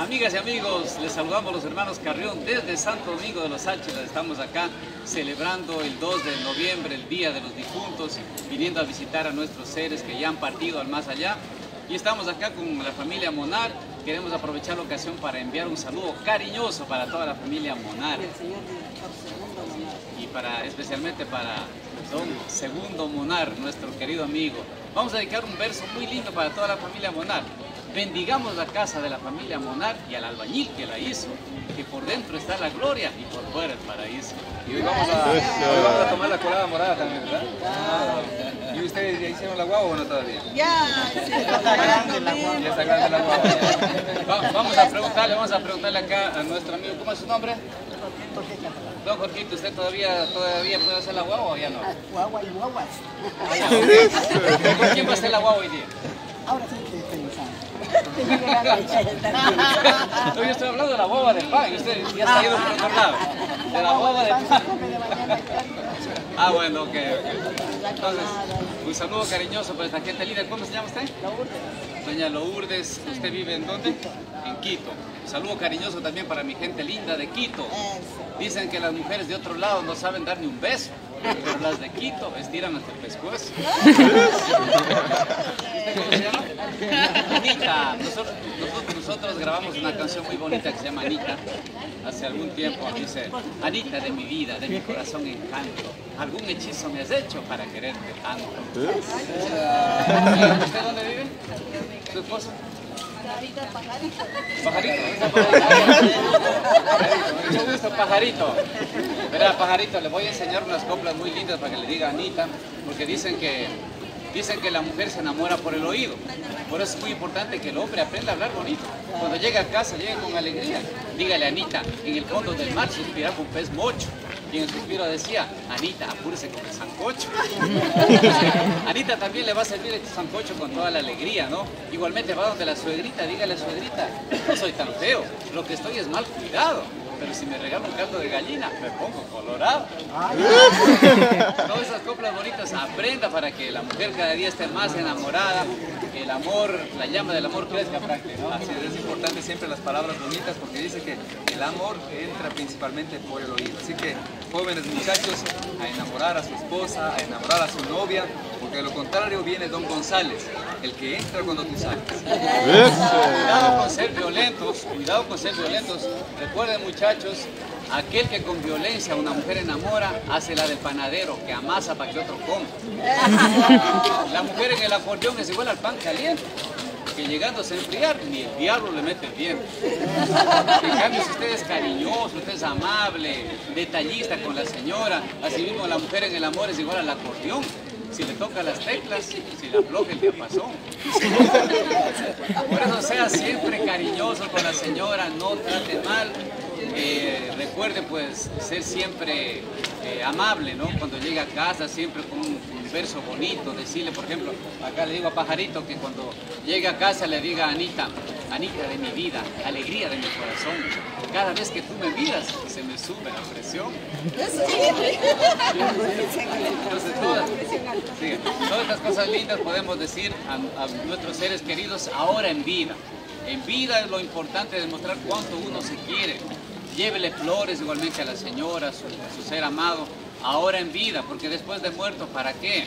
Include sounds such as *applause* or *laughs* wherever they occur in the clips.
Amigas y amigos, les saludamos los hermanos Carrión desde Santo Domingo de los Áchilas. Estamos acá celebrando el 2 de noviembre, el Día de los Difuntos, viniendo a visitar a nuestros seres que ya han partido al más allá. Y estamos acá con la familia Monar. Queremos aprovechar la ocasión para enviar un saludo cariñoso para toda la familia Monar. Y para, especialmente para don Segundo Monar, nuestro querido amigo. Vamos a dedicar un verso muy lindo para toda la familia Monar. Bendigamos la casa de la familia Monar y al albañil que la hizo, que por dentro está la gloria y por fuera el paraíso. Y hoy vamos a, hoy vamos a tomar la colada morada también, ¿verdad? Ah, ¿Y ustedes ya hicieron la guagua o no todavía? Ya, sí, está grande la Ya está grande la guagua. Va- vamos a preguntarle, vamos a preguntarle acá a nuestro amigo, ¿cómo es su nombre? Don Jorgito, ¿usted todavía, todavía puede hacer la guagua o ya no? Guagua y guaguas. ¿Con quién va a hacer la guagua hoy día? Ahora sí que estoy pensando. No, yo estoy hablando de la guagua de pan usted ya está ido por otro lado. De la guagua de pan. Ah, bueno, ok, ok. Entonces, un saludo cariñoso para esta gente linda. ¿Cómo se llama usted? Doña Lourdes, ¿usted vive en dónde? En Quito. Un saludo cariñoso también para mi gente linda de Quito. Dicen que las mujeres de otro lado no saben dar ni un beso, pero las de Quito estiran hasta el pescuezo. ¿Usted *laughs* cómo se llama? Anita. Nosotros, nosotros, nosotros grabamos una canción muy bonita que se llama Anita. Hace algún tiempo dice, Anita de mi vida, de mi corazón encanto, algún hechizo me has hecho para quererte tanto. ¿Usted dónde vive? ¿Su esposa? Pajarito. Mucho gusto, pajarito. Verá, pajarito, le voy a enseñar unas coplas muy lindas para que le diga a Anita, porque dicen que dicen que la mujer se enamora por el oído. Por eso es muy importante que el hombre aprenda a hablar bonito. Cuando llegue a casa, llegue con alegría. Dígale Anita, en el fondo del mar suspiraba un pez mocho. Y en el suspiro decía, Anita, apúrese con el sancocho. *laughs* Anita también le va a servir este sancocho con toda la alegría, ¿no? Igualmente va donde la suegrita, dígale a la suegrita, no soy tan feo, lo que estoy es mal cuidado. Pero si me regala un caldo de gallina, me pongo colorado. *laughs* Todas esas coplas bonitas, aprenda para que la mujer cada día esté más enamorada, que el amor, la llama del amor crezca. Así es, es importante siempre las palabras bonitas porque dice que el amor entra principalmente por el oído. Así que jóvenes muchachos, a enamorar a su esposa, a enamorar a su novia, porque de lo contrario viene Don González, el que entra cuando tú sales. Cuidado con ser violentos, cuidado con ser violentos. Recuerden muchachos, aquel que con violencia a una mujer enamora, hace la del panadero, que amasa para que otro coma. *laughs* La mujer en el acordeón es igual al pan caliente, que llegándose a enfriar, ni el diablo le mete el diente. En cambio, si usted es cariñoso, usted es amable, detallista con la señora, así mismo la mujer en el amor es igual al acordeón. Si le toca las teclas, si le afloja el diapasón. *laughs* Por eso sea siempre cariñoso con la señora, no trate mal. Eh, recuerde pues ser siempre eh, amable, ¿no? Cuando llega a casa siempre con un, un verso bonito, decirle, por ejemplo, acá le digo a Pajarito que cuando llegue a casa le diga a Anita, Anita de mi vida, alegría de mi corazón, cada vez que tú me miras se me sube la presión. Entonces todas, sí, todas estas cosas lindas podemos decir a, a nuestros seres queridos ahora en vida. En vida es lo importante demostrar cuánto uno se quiere. Llévele flores igualmente a la señora, a su, a su ser amado, ahora en vida, porque después de muerto, ¿para qué?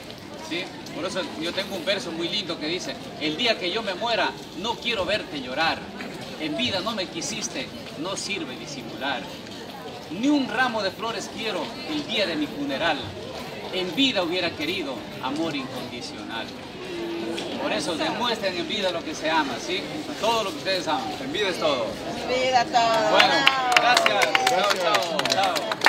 ¿Sí? Por eso yo tengo un verso muy lindo que dice, el día que yo me muera, no quiero verte llorar. En vida no me quisiste, no sirve disimular. Ni un ramo de flores quiero el día de mi funeral. En vida hubiera querido amor incondicional. Por eso demuestren en vida lo que se ama, ¿sí? Todo lo que ustedes aman. En vida es todo. Vida todo. Bueno, gracias. Chao, chao, chao.